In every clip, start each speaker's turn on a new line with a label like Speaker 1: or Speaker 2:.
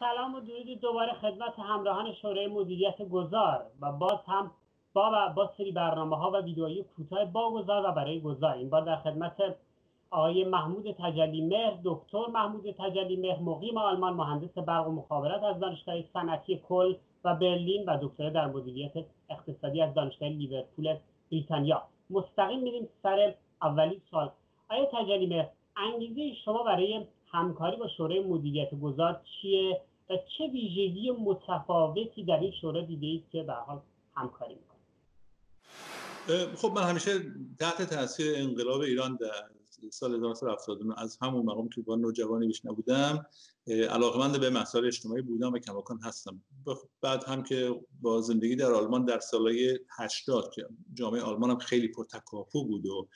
Speaker 1: سلام و درود دوباره خدمت همراهان شورای مدیریت گذار. و باز هم با با سری برنامه ها و ویدئویی کوتاه با گذار و برای گذار. این بار در خدمت آقای محمود تجلی مهر دکتر محمود تجلی مهر مقیم آلمان مهندس برق و مخابرات از دانشگاه صنعتی کل و برلین و دکتر در مدیریت اقتصادی از دانشگاه لیورپول بریتانیا. مستقیم میریم سر اولی سال آیا تجلی مهر انگیزه شما برای همکاری با شورای مدیریت گذار چیه و چه ویژگی متفاوتی در این شورا دیده اید که به حال همکاری می‌کنه؟
Speaker 2: خب من همیشه تحت تاثیر انقلاب ایران در سال 1979 از همون مقام که با نوجوانی بیش نبودم. علاقمند به مسائل اجتماعی بودم و کماکان هستم. بعد هم که با زندگی در آلمان در سالهای 80 که جامعه آلمان هم خیلی پرتکاپو بود و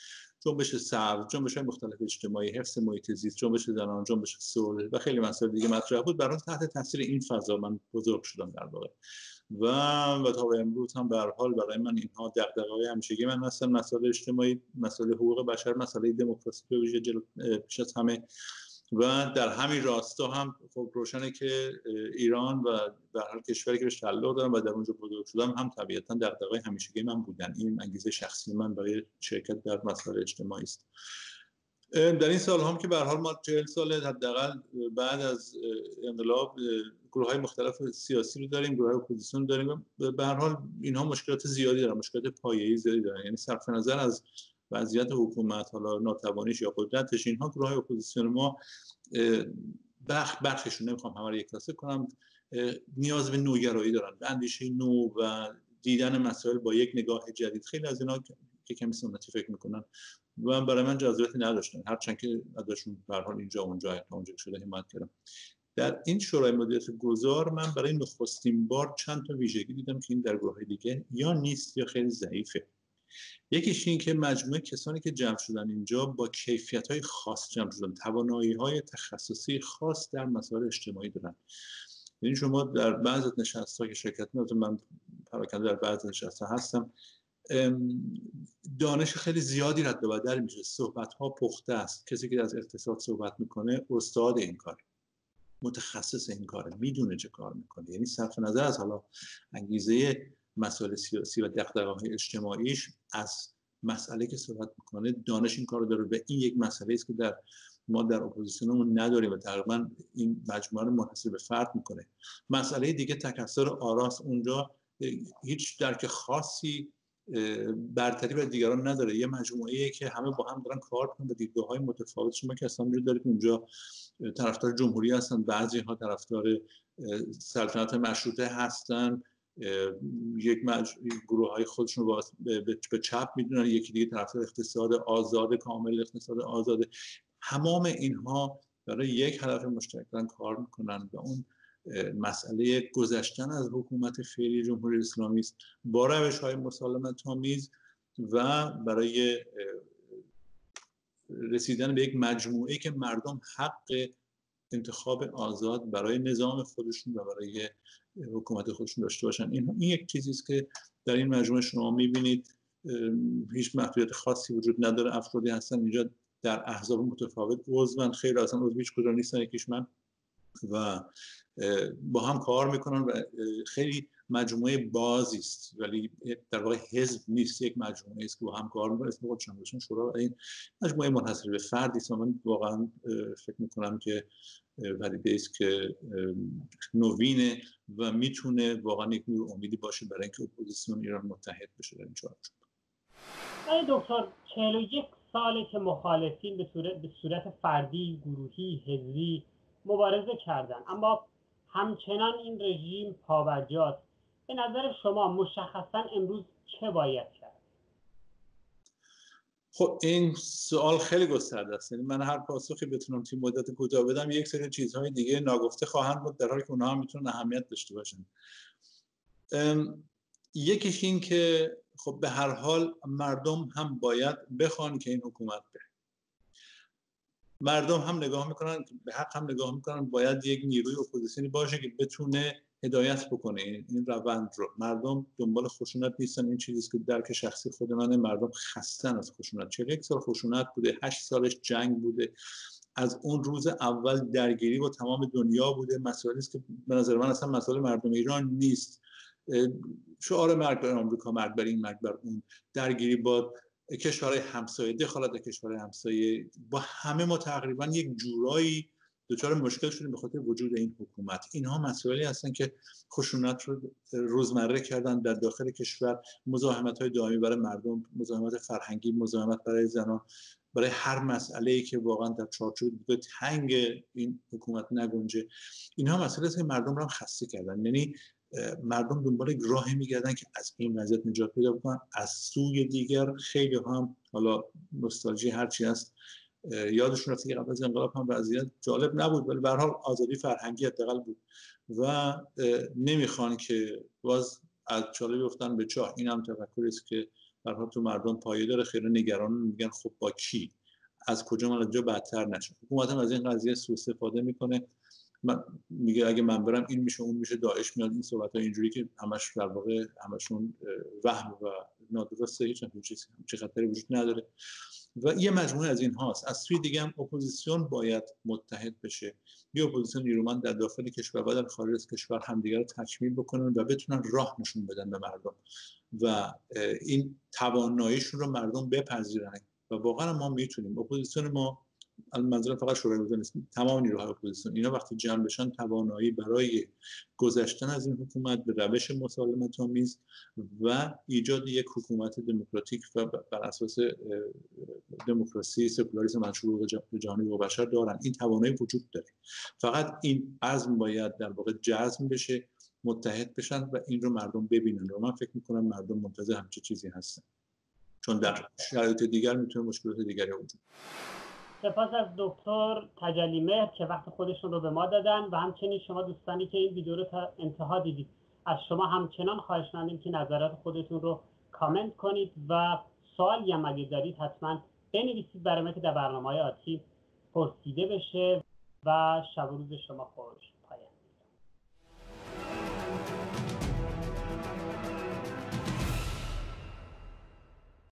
Speaker 2: جنبش سبز جنبش های مختلف اجتماعی حفظ محیط زیست جنبش زنان جنبش صلح و خیلی مسائل دیگه مطرح بود. برای تحت تاثیر این فضا من بزرگ شدم در واقع. و و تا به امروز هم به حال برای من اینها دغدغه‌های همیشگی من هستن. مسائل اجتماعی مسائل حقوق بشر مسئله دموکراسی به ویژه پیش از همه و در همین راستا هم خب روشنه که ایران و در هر کشوری که بهش تعلق دارم و در اونجا بزرگ شدم هم طبیعتا دغدغه همیشگی من بودن. این انگیزه شخصی من برای شرکت در مسائل اجتماعی است. در این سال هم که به حال ما 40 سال حداقل بعد از انقلاب گروه های مختلف سیاسی رو داریم گروه های اپوزیسیون داریم به هر حال اینها مشکلات زیادی دارن مشکلات پایه‌ای زیادی دارن. یعنی صرف نظر از وضعیت حکومت حالا ناتوانیش یا قدرتش اینها گروه های اپوزیسیون ما بخ برخشون نمی‌خوام همه رو یک کنم نیاز به نوگرایی دارن. به اندیشه نو و دیدن مسائل با یک نگاه جدید. خیلی از اینا که کمی سنتی فکر می‌کنن. و برای من جذابیتی نداشتن. هرچند که ازشون به حال اینجا اونجا اونجا شده حمایت کردم. در این شورای مدیریت گذار من برای نخستین بار چند تا ویژگی دیدم که این در گروه دیگه یا نیست یا خیلی ضعیفه. یکیش این که مجموعه کسانی که جمع شدن اینجا با کیفیت های خاص جمع شدن توانایی های تخصصی خاص در مسائل اجتماعی دارن. یعنی شما در بعض نشست ها که شرکت من پراکنده در بعض نشست هستم دانش خیلی زیادی رد و بدل میشه. صحبت ها پخته است. کسی که از اقتصاد صحبت می‌کنه استاد این کار متخصص این کاره می‌دونه چه کار می‌کنه. یعنی صرف نظر از حالا انگیزه مسائل سیاسی و دغدغه‌های اجتماعیش از مسئله که صحبت می‌کنه دانش این کارو داره و این یک مسئله است که در ما در اپوزیسیونمون نداریم و تقریبا این مجموعه رو منحصر به فرد می‌کنه. مسئله دیگه تکثر آراس اونجا هیچ درک خاصی برتری بر دیگران نداره. یه مجموعه که همه با هم دارن کار کنن به دیدگاه های متفاوت شما که اصلا دارید اونجا طرفدار جمهوری هستن. بعضی ها طرفدار سلطنت مشروطه هستن. یک مج... گروه های خودشون رو به چپ می‌دونن. یکی دیگه طرفدار اقتصاد آزاد کامل اقتصاد آزاده همام اینها برای یک هدف مشترک کار می‌کنن و اون مسئله گذشتن از حکومت فعلی جمهوری اسلامی است. با روش های مسالمت آمیز و برای رسیدن به یک مجموعه که مردم حق انتخاب آزاد برای نظام خودشون و برای حکومت خودشون داشته باشن. این, این یک چیزی است که در این مجموعه شما می‌بینید هیچ محدودیت خاصی وجود نداره افرادی هستن اینجا در احزاب متفاوت عضون خیلی اصلا عضو هیچ کدوم نیستن یکیش من. و با هم کار می‌کنن و خیلی مجموعه بازی است. ولی در واقع حزب نیست. یک مجموعه است که با هم کار می‌کنه. اسم خودشون باشن شورا. این مجموعه منحصر به فردی است. من واقعا فکر می‌کنم که ولیده است که نوینه و می‌تونه واقعا یک نور امیدی باشه برای اینکه اپوزیسیون ایران متحد بشه در این چارچوب
Speaker 1: دکتر 41 ساله که مخالفین به صورت, به صورت فردی گروهی حزبی مبارزه کردن. اما همچنان این رژیم پابرجاست. به نظر شما مشخصا امروز چه باید کرد؟
Speaker 2: خب این سوال خیلی گسترده است. یعنی من هر پاسخی بتونم توی مدت کوتاه بدم یک سری چیزهای دیگه ناگفته خواهند بود در حالی که اونها هم می‌تونن اهمیت داشته باشن. یکیش این که خب به هر حال مردم هم باید بخوان که این حکومت بره. مردم هم نگاه می‌کنن به حق هم نگاه می‌کنن باید یک نیروی اپوزیسیونی باشه که بتونه هدایت بکنه. این روند رو مردم دنبال خشونت نیستن. این چیزی که درک شخصی خود منه. مردم خستن از خشونت. یک سال خشونت بوده؟ هشت سالش جنگ بوده. از اون روز اول درگیری با تمام دنیا بوده. مسائلی است که به نظر من اصلا مسئله مردم ایران نیست. شعار مرگ بر آمریکا مرگ بر این مرگ بر اون. درگیری با کشورهای همسایه دخالت کشورهای همسایه. با همه ما تقریبا یک جورایی دچار مشکل شدیم به خاطر وجود این حکومت. اینها مسائلی هستن که خشونت رو روزمره کردن در داخل کشور مزاحمت های دائمی برای مردم مزاحمت فرهنگی مزاحمت برای زنان. برای هر مسئله ای که واقعا در چارچوب تنگ این حکومت نگنجه. اینها مسئله است که مردم رو هم خسته کردن. یعنی مردم دنبال راهی میگردن که از این وضعیت نجات پیدا بکنن. از سوی دیگر خیلی هم حالا نوستالژی هرچی هست یادشون رفته که قبل از انقلاب هم وضعیت جالب نبود ولی به حال آزادی فرهنگی حداقل بود. و نمی‌خوان که باز از چاله بیفتن به چاه. این هم تفکری است که برها تو مردم پایه داره. خیلی نگران میگن خب با کی؟ از کجا من جا بدتر نشد حکومت هم از این قضیه سوء استفاده می‌کنه. من میگه اگه من برم این میشه اون میشه داعش میاد. این صحبت ها اینجوری که همش در واقع همشون وهم و نادرسته. هیچ چیزی چه خطری وجود نداره. و یه مجموعه از این هاست. از سوی دیگه هم اپوزیسیون باید متحد بشه. یه اپوزیسیون نیرومند در داخل کشور و در خارج از کشور همدیگر رو تکمیل بکنن و بتونن راه نشون بدن به مردم. و این تواناییشون رو مردم بپذیرن. و واقعا ما می‌تونیم. اپوزیسیون ما منظورم فقط شورای گذار نیست. تمام نیروهای اپوزیسیون. اینا وقتی جمع بشن توانایی برای گذشتن از این حکومت به روش مسالمت آمیز و ایجاد یک حکومت دموکراتیک و بر اساس دموکراسی سکولاریسم منشور جهانی حقوق بشر دارن. این توانایی وجود داره. فقط این عزم باید در واقع جزم بشه متحد بشن و این رو مردم ببینن. و من فکر می‌کنم مردم منتظر همچه چیزی هستن. چون در شرایط دیگر می‌تونه مشکلات دیگری وجود
Speaker 1: سپاس از دکتر تجلی مهر که وقت خودشون رو به ما دادن و همچنین شما دوستانی که این ویدیو رو تا انتها دیدید. از شما همچنان خواهش مندیم که نظرات خودتون رو کامنت کنید و سوالی هم اگه دارید حتما بنویسید برای که در برنامه های آتی پرسیده بشه و شب و روز شما خوش.